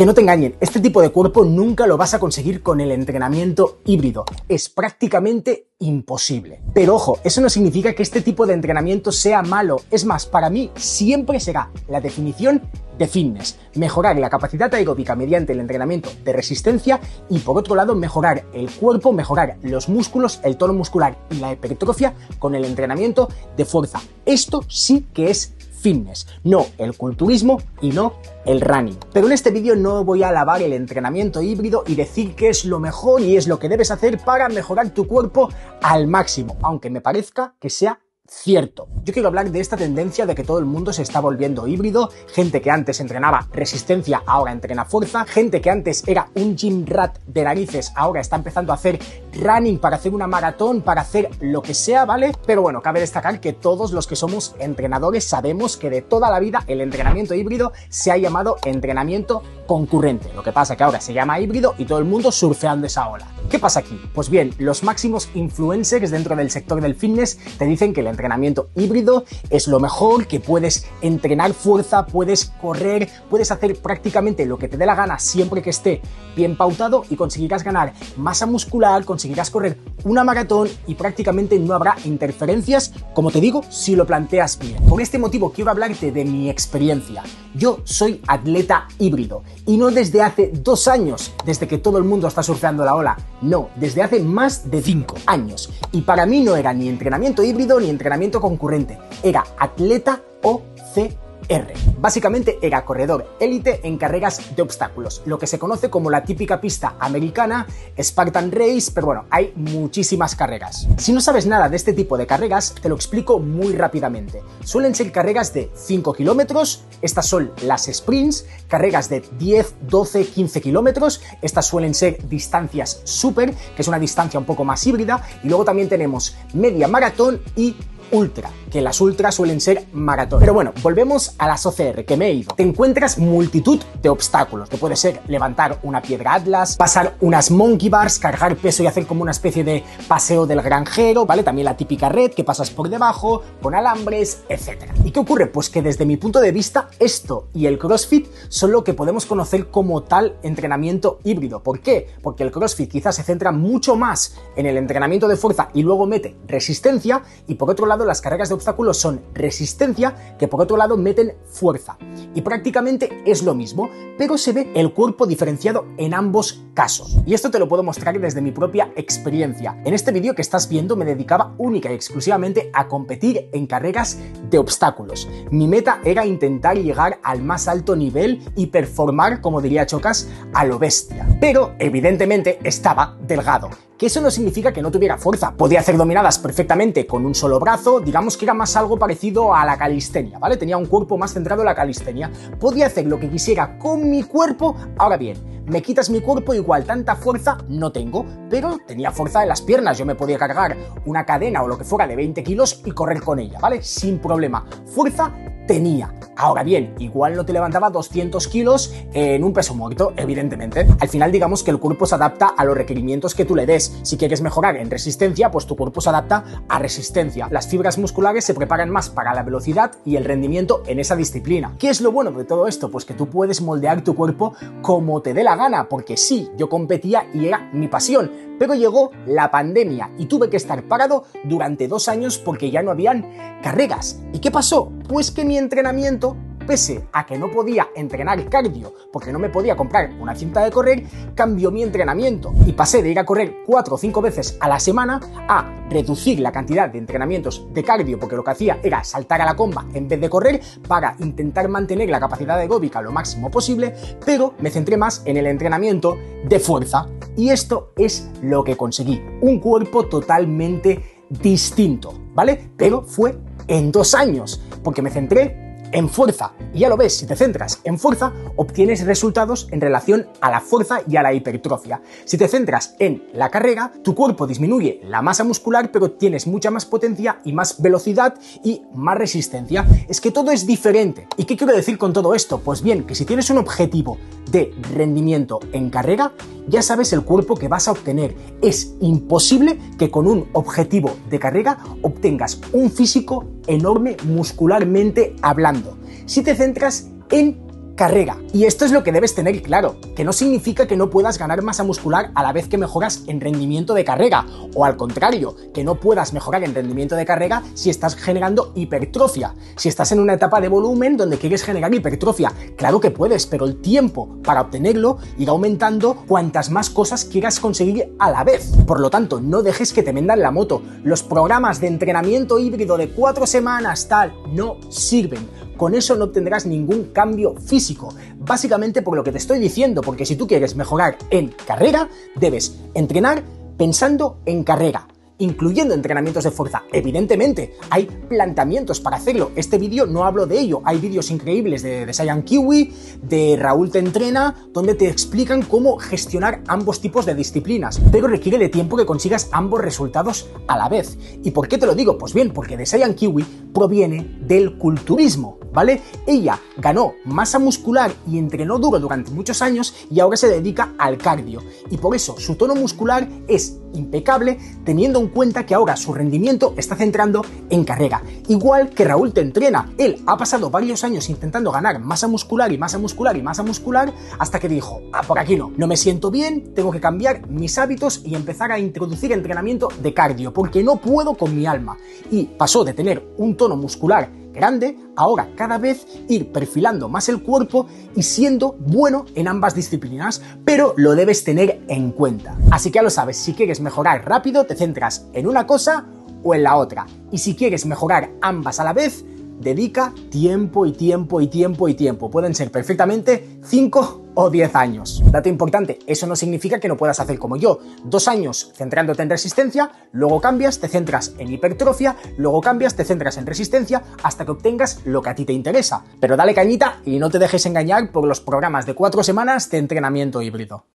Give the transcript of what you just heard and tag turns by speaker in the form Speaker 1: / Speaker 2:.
Speaker 1: Que no te engañen, este tipo de cuerpo nunca lo vas a conseguir con el entrenamiento híbrido. Es prácticamente imposible. Pero ojo, eso no significa que este tipo de entrenamiento sea malo. Es más, para mí siempre será la definición de fitness. Mejorar la capacidad aeróbica mediante el entrenamiento de resistencia y por otro lado mejorar el cuerpo, mejorar los músculos, el tono muscular y la hipertrofia con el entrenamiento de fuerza. Esto sí que es fitness, no el culturismo y no el running. Pero en este vídeo no voy a alabar el entrenamiento híbrido y decir que es lo mejor y es lo que debes hacer para mejorar tu cuerpo al máximo, aunque me parezca que sea cierto. Yo quiero hablar de esta tendencia de que todo el mundo se está volviendo híbrido, gente que antes entrenaba resistencia ahora entrena fuerza, gente que antes era un gym rat de narices ahora está empezando a hacer running para hacer una maratón, para hacer lo que sea, ¿vale? Pero bueno, cabe destacar que todos los que somos entrenadores sabemos que de toda la vida el entrenamiento híbrido se ha llamado entrenamiento concurrente. Lo que pasa que ahora se llama híbrido y todo el mundo surfeando esa ola. ¿Qué pasa aquí? Pues bien, los máximos influencers dentro del sector del fitness te dicen que el entrenamiento híbrido es lo mejor, que puedes entrenar fuerza, puedes correr, puedes hacer prácticamente lo que te dé la gana siempre que esté bien pautado y conseguirás ganar masa muscular, conseguirás correr una maratón y prácticamente no habrá interferencias, como te digo, si lo planteas bien. Por este motivo quiero hablarte de mi experiencia. Yo soy atleta híbrido y no desde hace dos años, desde que todo el mundo está surfeando la ola, no, desde hace más de cinco años. Y para mí no era ni entrenamiento híbrido ni entrenamiento concurrente, era atleta OC Básicamente era corredor élite en carreras de obstáculos, lo que se conoce como la típica pista americana, Spartan Race, pero bueno, hay muchísimas carreras. Si no sabes nada de este tipo de carreras, te lo explico muy rápidamente. Suelen ser carreras de 5 kilómetros, estas son las sprints, carreras de 10, 12, 15 kilómetros, estas suelen ser distancias super, que es una distancia un poco más híbrida, y luego también tenemos media maratón y ultra, que las ultras suelen ser maratón. Pero bueno, volvemos a las OCR, que me he ido. Te encuentras multitud de obstáculos, que puede ser levantar una piedra atlas, pasar unas monkey bars, cargar peso y hacer como una especie de paseo del granjero, ¿vale? También la típica red que pasas por debajo, con alambres, etc. ¿Y qué ocurre? Pues que desde mi punto de vista, esto y el CrossFit son lo que podemos conocer como tal entrenamiento híbrido. ¿Por qué? Porque el CrossFit quizás se centra mucho más en el entrenamiento de fuerza y luego mete resistencia y por otro lado las carreras de obstáculos son resistencia, que por otro lado meten fuerza. Y prácticamente es lo mismo, pero se ve el cuerpo diferenciado en ambos casos. Y esto te lo puedo mostrar desde mi propia experiencia. En este vídeo que estás viendo me dedicaba única y exclusivamente a competir en carreras de obstáculos. Mi meta era intentar llegar al más alto nivel y performar, como diría Chocas, a lo bestia. Pero evidentemente estaba delgado que eso no significa que no tuviera fuerza. Podía hacer dominadas perfectamente con un solo brazo, digamos que era más algo parecido a la calistenia, ¿vale? Tenía un cuerpo más centrado en la calistenia. Podía hacer lo que quisiera con mi cuerpo. Ahora bien, me quitas mi cuerpo, igual tanta fuerza no tengo, pero tenía fuerza en las piernas. Yo me podía cargar una cadena o lo que fuera de 20 kilos y correr con ella, ¿vale? Sin problema. Fuerza tenía. Ahora bien, igual no te levantaba 200 kilos en un peso muerto, evidentemente. Al final digamos que el cuerpo se adapta a los requerimientos que tú le des. Si quieres mejorar en resistencia, pues tu cuerpo se adapta a resistencia. Las fibras musculares se preparan más para la velocidad y el rendimiento en esa disciplina. ¿Qué es lo bueno de todo esto? Pues que tú puedes moldear tu cuerpo como te dé la gana, porque sí, yo competía y era mi pasión, pero llegó la pandemia y tuve que estar parado durante dos años porque ya no habían carreras. ¿Y qué pasó? Pues que mi entrenamiento pese a que no podía entrenar cardio porque no me podía comprar una cinta de correr, cambió mi entrenamiento y pasé de ir a correr 4 o 5 veces a la semana a reducir la cantidad de entrenamientos de cardio porque lo que hacía era saltar a la comba en vez de correr para intentar mantener la capacidad aeróbica lo máximo posible, pero me centré más en el entrenamiento de fuerza y esto es lo que conseguí, un cuerpo totalmente distinto, ¿vale? Pero fue en dos años, porque me centré en fuerza. Y ya lo ves, si te centras en fuerza, obtienes resultados en relación a la fuerza y a la hipertrofia. Si te centras en la carrera, tu cuerpo disminuye la masa muscular, pero tienes mucha más potencia y más velocidad y más resistencia. Es que todo es diferente. ¿Y qué quiero decir con todo esto? Pues bien, que si tienes un objetivo de rendimiento en carrera, ya sabes el cuerpo que vas a obtener. Es imposible que con un objetivo de carrera obtengas un físico enorme muscularmente hablando. Si te centras en Y esto es lo que debes tener claro, que no significa que no puedas ganar masa muscular a la vez que mejoras en rendimiento de carrera, o al contrario, que no puedas mejorar en rendimiento de carrera si estás generando hipertrofia, si estás en una etapa de volumen donde quieres generar hipertrofia. Claro que puedes, pero el tiempo para obtenerlo irá aumentando cuantas más cosas quieras conseguir a la vez. Por lo tanto, no dejes que te vendan la moto. Los programas de entrenamiento híbrido de cuatro semanas tal no sirven con eso no obtendrás ningún cambio físico. Básicamente por lo que te estoy diciendo, porque si tú quieres mejorar en carrera, debes entrenar pensando en carrera incluyendo entrenamientos de fuerza. Evidentemente, hay planteamientos para hacerlo. Este vídeo no hablo de ello. Hay vídeos increíbles de, de Saiyan Kiwi, de Raúl Te Entrena, donde te explican cómo gestionar ambos tipos de disciplinas. Pero requiere de tiempo que consigas ambos resultados a la vez. ¿Y por qué te lo digo? Pues bien, porque de Saiyan Kiwi proviene del culturismo, ¿vale? Ella ganó masa muscular y entrenó duro durante muchos años y ahora se dedica al cardio. Y por eso su tono muscular es impecable teniendo en cuenta que ahora su rendimiento está centrando en carrera. Igual que Raúl te entrena, él ha pasado varios años intentando ganar masa muscular y masa muscular y masa muscular hasta que dijo, ah, por aquí no, no me siento bien, tengo que cambiar mis hábitos y empezar a introducir entrenamiento de cardio, porque no puedo con mi alma. Y pasó de tener un tono muscular grande, ahora cada vez ir perfilando más el cuerpo y siendo bueno en ambas disciplinas, pero lo debes tener en cuenta. Así que ya lo sabes, si quieres mejorar rápido, te centras en una cosa o en la otra. Y si quieres mejorar ambas a la vez, dedica tiempo y tiempo y tiempo y tiempo. Pueden ser perfectamente 5 o 10 años. Dato importante, eso no significa que no puedas hacer como yo. Dos años centrándote en resistencia, luego cambias, te centras en hipertrofia, luego cambias, te centras en resistencia, hasta que obtengas lo que a ti te interesa. Pero dale cañita y no te dejes engañar por los programas de cuatro semanas de entrenamiento híbrido.